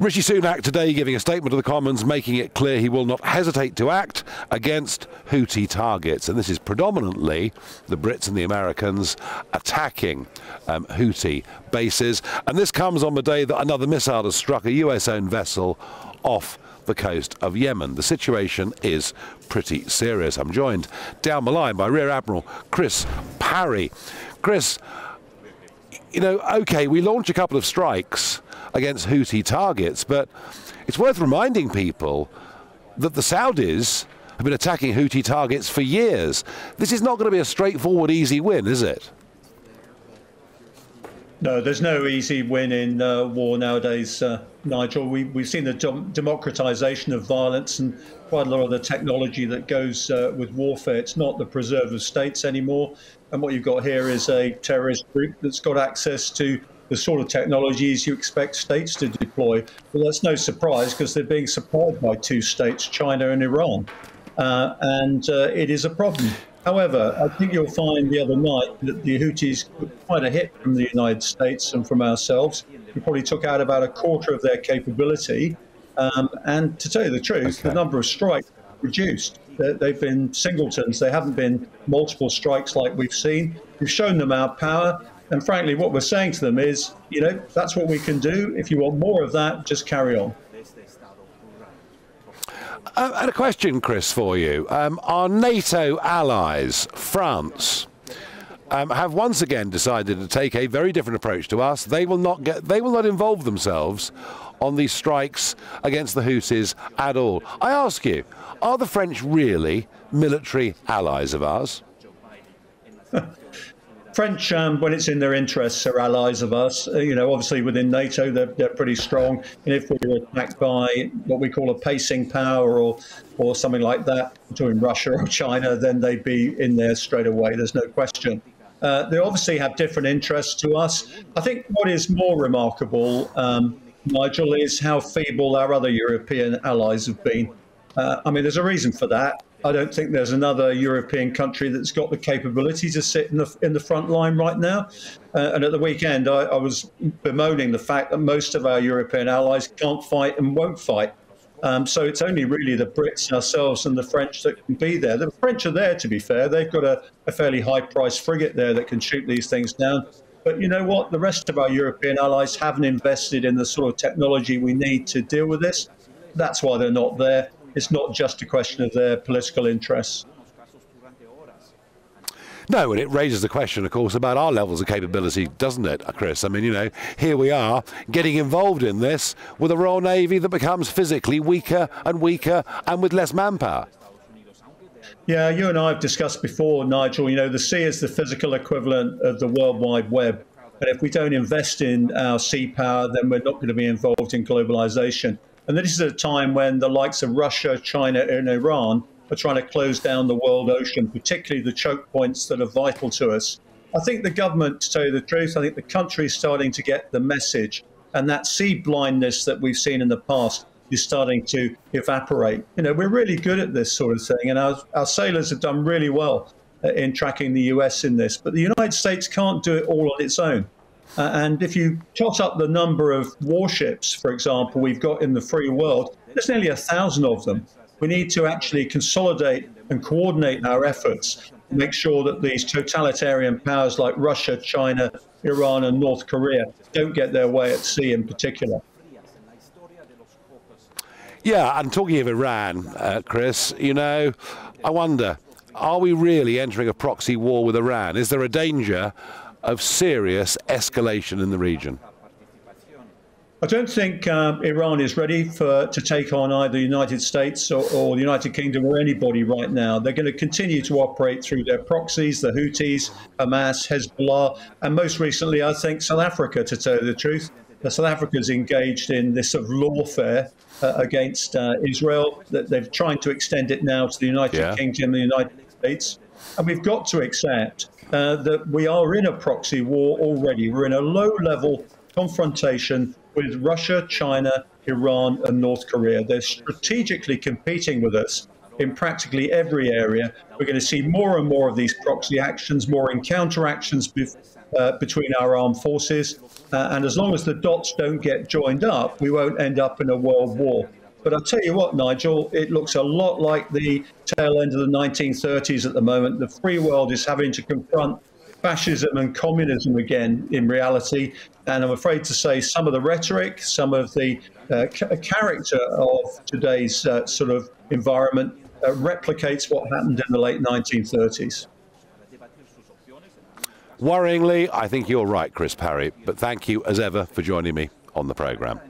Rishi Sunak today giving a statement to the Commons making it clear he will not hesitate to act against Houthi targets. And this is predominantly the Brits and the Americans attacking um, Houthi bases. And this comes on the day that another missile has struck a US owned vessel off the coast of Yemen. The situation is pretty serious. I'm joined down the line by Rear Admiral Chris Parry. Chris, you know, okay, we launch a couple of strikes against Houthi targets, but it's worth reminding people that the Saudis have been attacking Houthi targets for years. This is not going to be a straightforward, easy win, is it? No, there's no easy win in uh, war nowadays, uh, Nigel. We, we've seen the dem- democratization of violence and quite a lot of the technology that goes uh, with warfare. It's not the preserve of states anymore. And what you've got here is a terrorist group that's got access to the sort of technologies you expect states to deploy. Well, that's no surprise because they're being supplied by two states, China and Iran. Uh, and uh, it is a problem. However, I think you'll find the other night that the Houthis took quite a hit from the United States and from ourselves. We probably took out about a quarter of their capability. Um, and to tell you the truth, okay. the number of strikes reduced. They've been singletons. They haven't been multiple strikes like we've seen. We've shown them our power. And frankly, what we're saying to them is, you know, that's what we can do. If you want more of that, just carry on. Uh, and a question, Chris, for you. Um, our NATO allies, France, um, have once again decided to take a very different approach to us. They will not get, they will not involve themselves on these strikes against the Houthis at all. I ask you, are the French really military allies of ours? French, um, when it's in their interests, are allies of us. Uh, you know, obviously within NATO, they're, they're pretty strong. And if we were attacked by what we call a pacing power or or something like that, between Russia or China, then they'd be in there straight away. There's no question. Uh, they obviously have different interests to us. I think what is more remarkable, um, Nigel, is how feeble our other European allies have been. Uh, I mean, there's a reason for that. I don't think there's another European country that's got the capability to sit in the in the front line right now. Uh, and at the weekend, I, I, was bemoaning the fact that most of our European allies can't fight and won't fight. Um, so it's only really the Brits, ourselves, and the French that can be there. The French are there, to be fair. They've got a, a fairly high-priced frigate there that can shoot these things down. But you know what? The rest of our European allies haven't invested in the sort of technology we need to deal with this. That's why they're not there it's not just a question of their political interests. No, and it raises the question, of course, about our levels of capability, doesn't it, Chris? I mean, you know, here we are getting involved in this with a Royal Navy that becomes physically weaker and weaker and with less manpower. Yeah, you and I have discussed before, Nigel. You know, the sea is the physical equivalent of the World Wide Web. And if we don't invest in our sea power, then we're not going to be involved in globalization. And this is a time when the likes of Russia, China, and Iran are trying to close down the world ocean, particularly the choke points that are vital to us. I think the government, to tell you the truth, I think the country is starting to get the message, and that sea blindness that we've seen in the past is starting to evaporate. You know, we're really good at this sort of thing, and our, our sailors have done really well uh, in tracking the US in this, but the United States can't do it all on its own. Uh, and if you tot up the number of warships, for example, we've got in the free world, there's nearly a thousand of them. We need to actually consolidate and coordinate our efforts to make sure that these totalitarian powers like Russia, China, Iran, and North Korea don't get their way at sea in particular. Yeah, and talking of Iran, uh, Chris, you know, I wonder, are we really entering a proxy war with Iran? Is there a danger of serious escalation in the region? I don't think um, Iran is ready for to take on either the United States or, or, the United Kingdom or anybody right now. They're going to continue to operate through their proxies, the Houthis, Hamas, Hezbollah, and most recently, I think South Africa. To tell you the truth, South Africa is engaged in this sort of lawfare uh, against uh, Israel. That they're trying to extend it now to the United yeah. Kingdom, and the United States, and we've got to accept uh, that we are in a proxy war already. We're in a low level confrontation with Russia, China, Iran, and North Korea. They're strategically competing with us in practically every area. We're going to see more and more of these proxy actions, more encounter actions uh, between our armed forces. Uh, and as long as the dots don't get joined up, we won't end up in a world war. But I'll tell you what, Nigel, it looks a lot like the tail end of the 1930s at the moment. The free world is having to confront fascism and communism again in reality. And I'm afraid to say some of the rhetoric, some of the uh, character of today's uh, sort of environment uh, replicates what happened in the late 1930s. Worryingly, I think you're right, Chris Parry, but thank you as ever for joining me on the programme.